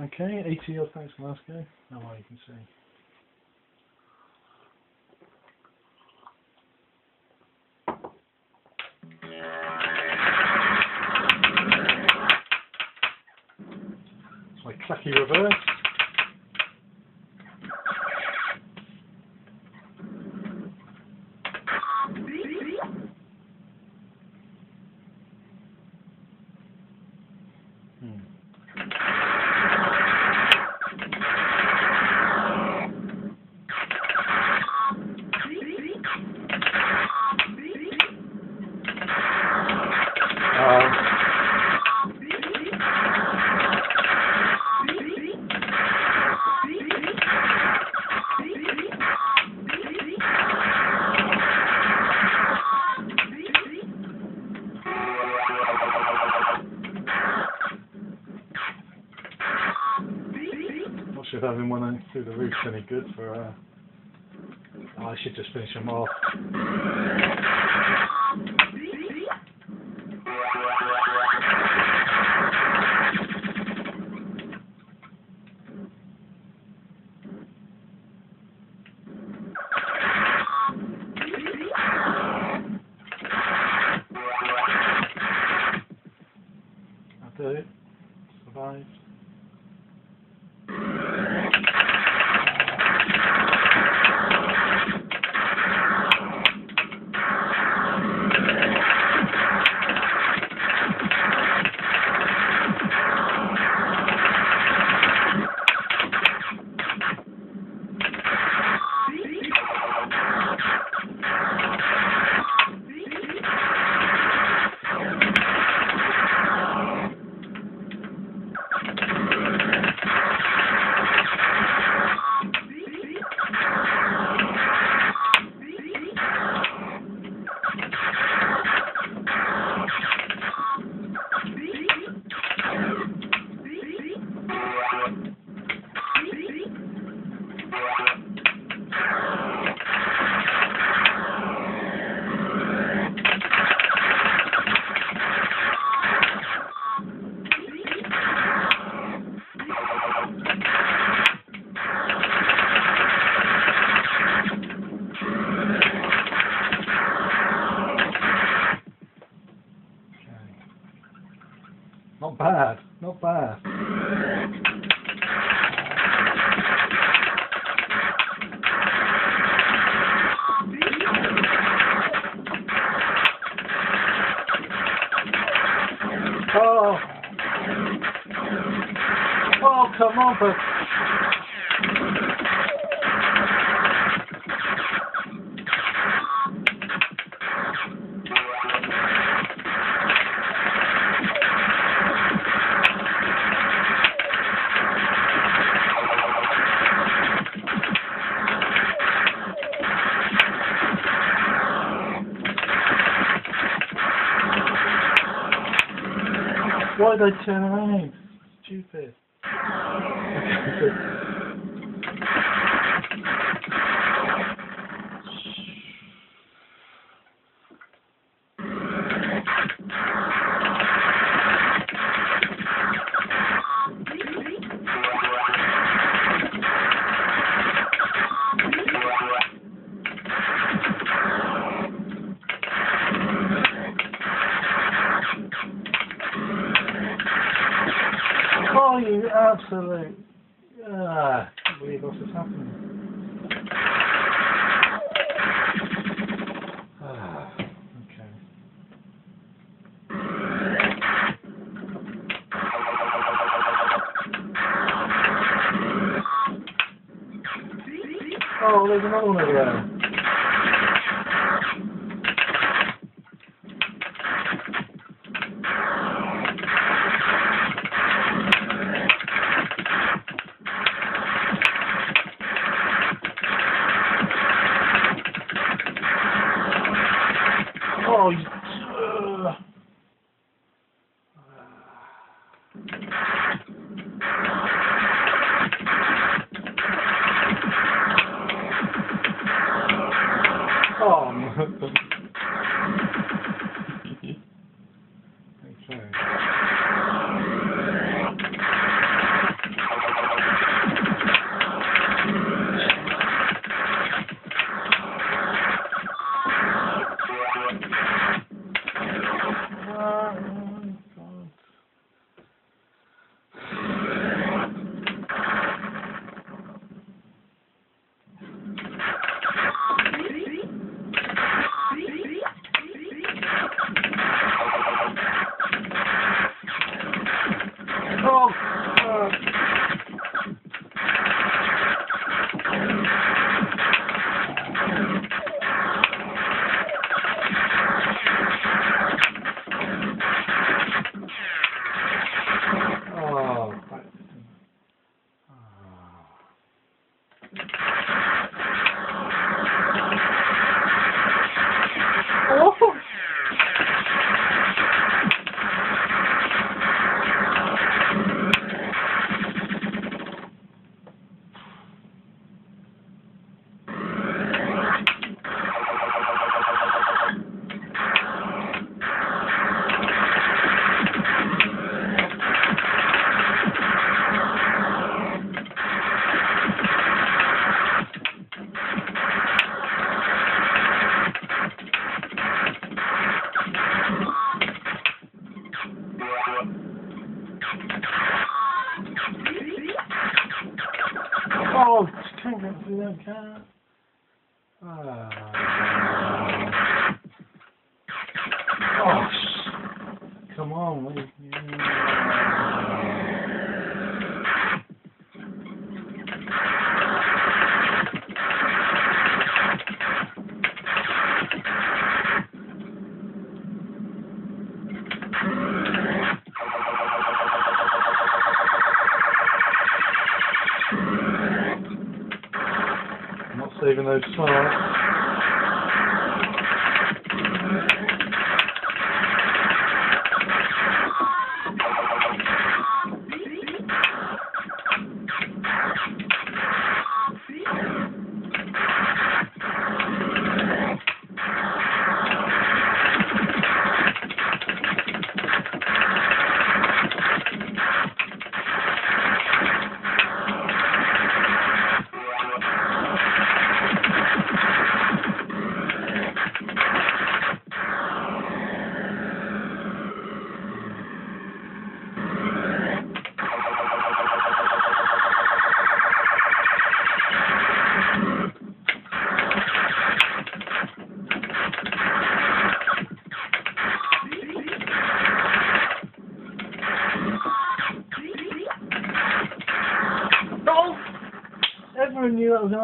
Okay, 80 odd thanks go. Oh well, you can see. It's my clacky reverse. Any good for. Uh, oh, I should just finish them off. I'll Oh. Oh, come on, but. I turn around? Stupid.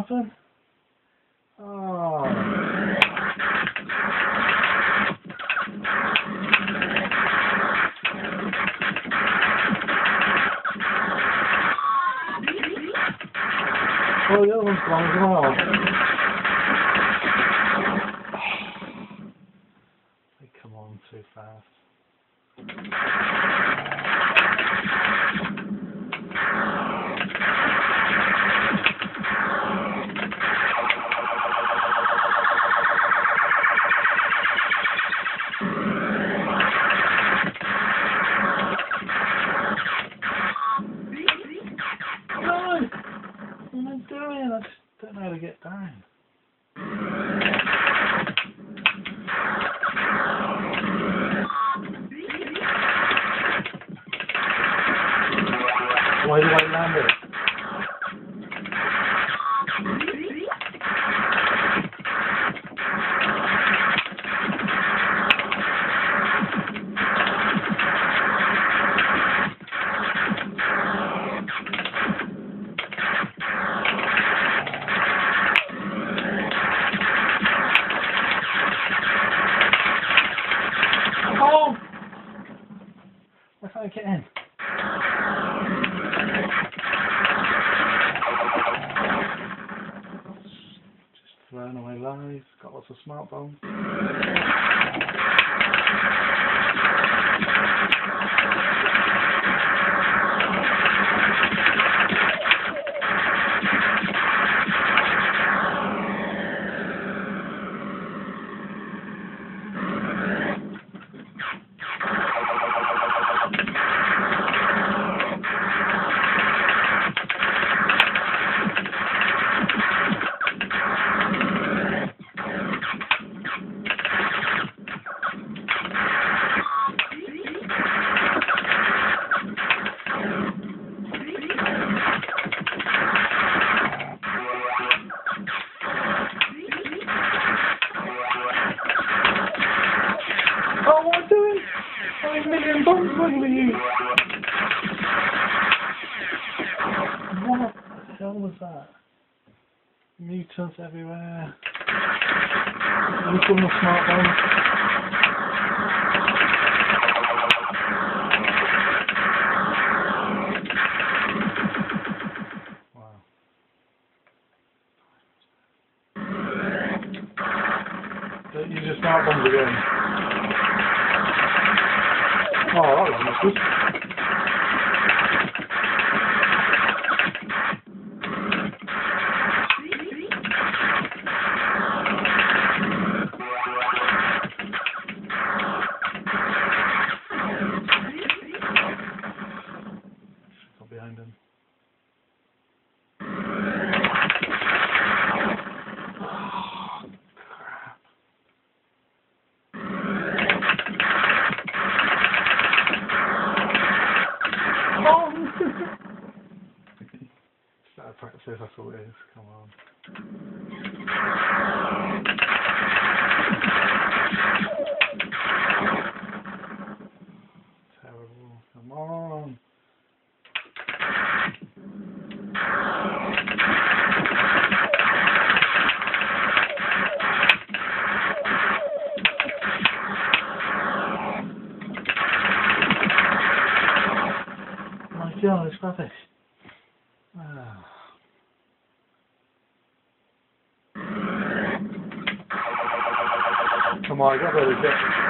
nothing? Oh. Oh, the other one's gone as well. time. Why do I remember? Runaway Live, got lots of smart bombs. mutants everywhere. We've got smart. nothing. Ah. Come on, I got better get.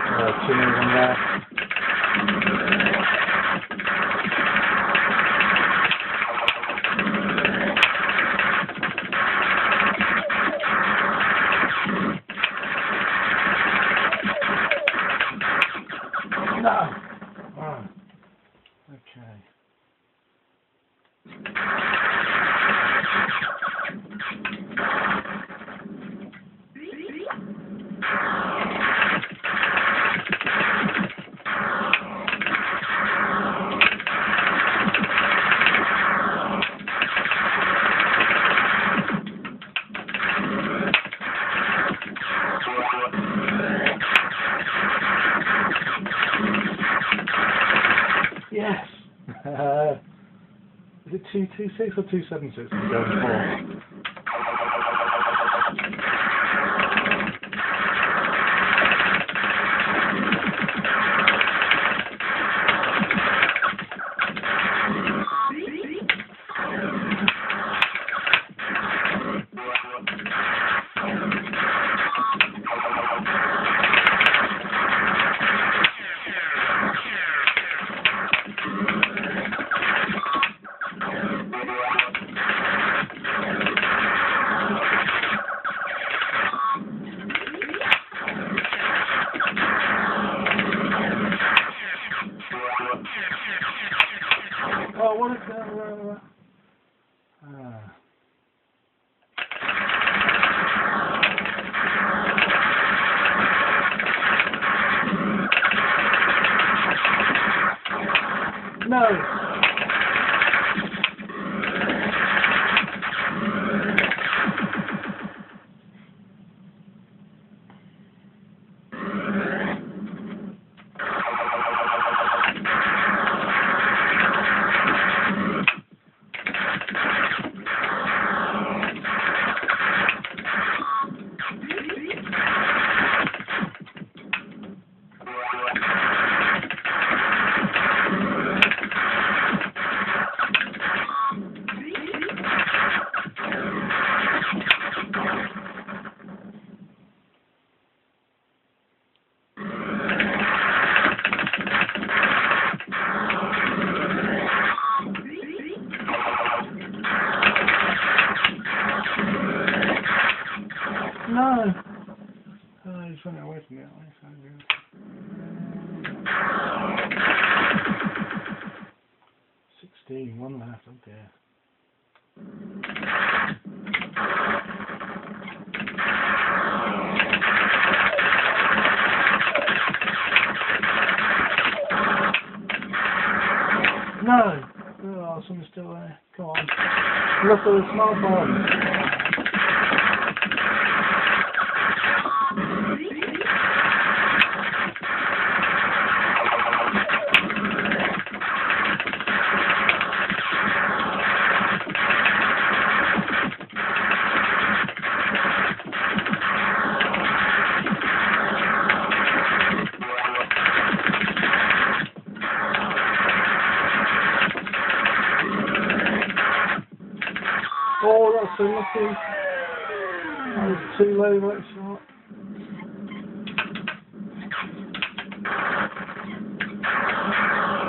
Uh, two minutes on that. 226 or 276 going for? Someone's still there. Come on. Look at the small. That was too low that shot. Oh,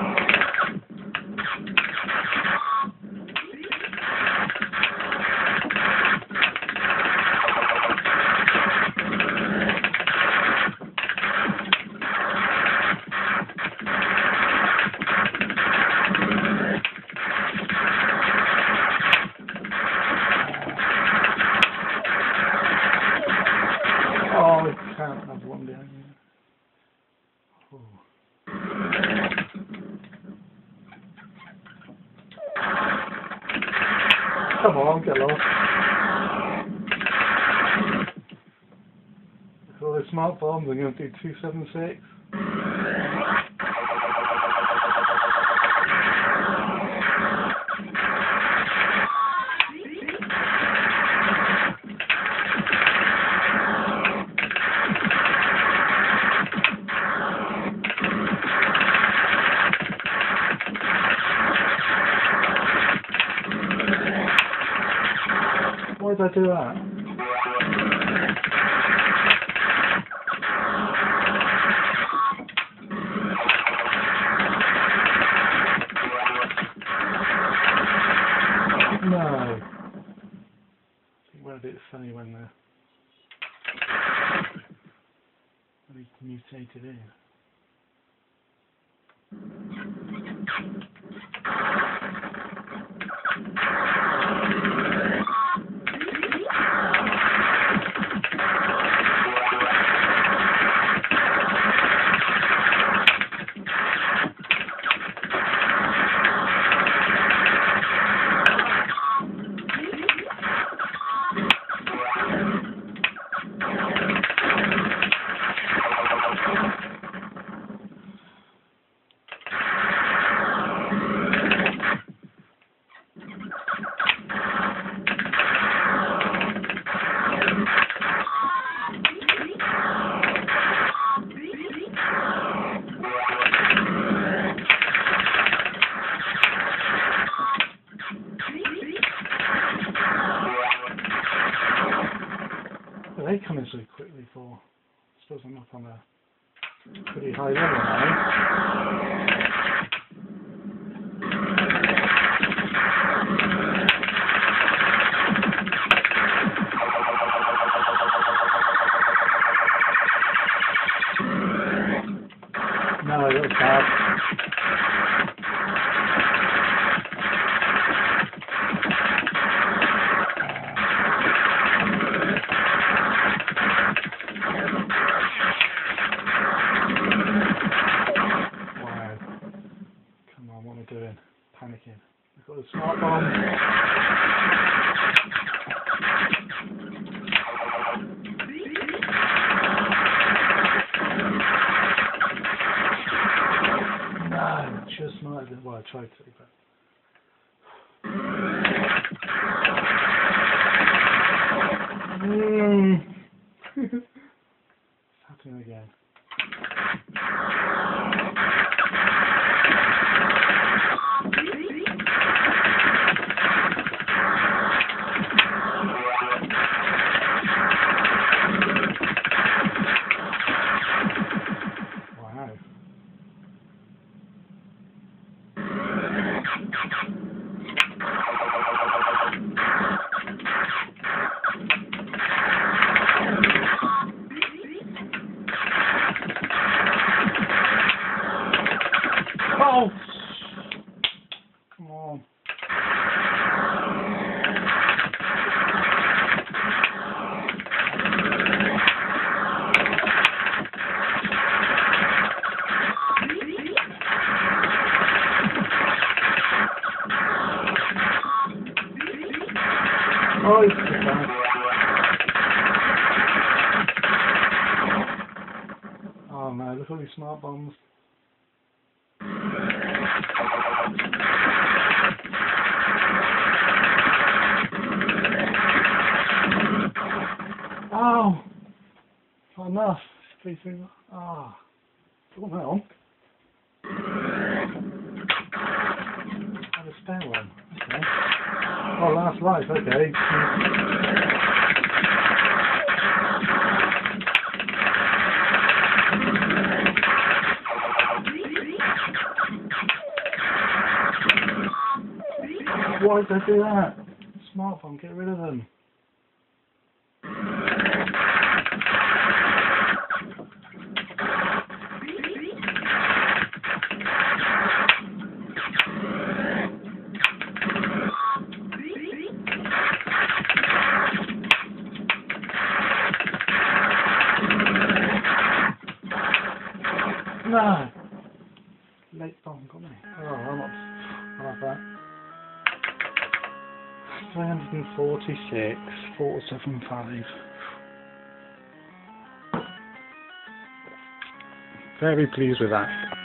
With all the smart bombs, I'm going to do 276. Did do that? No. Think well, it's funny when the when he mutated in. I suppose I'm up on a Oj, chyba. Oh no, there's all these smart bombs. Oh, enough. Please, oh, come on. Last life. Okay. Why did they do that? Smart bomb, get rid of them. 346, 475. Very pleased with that.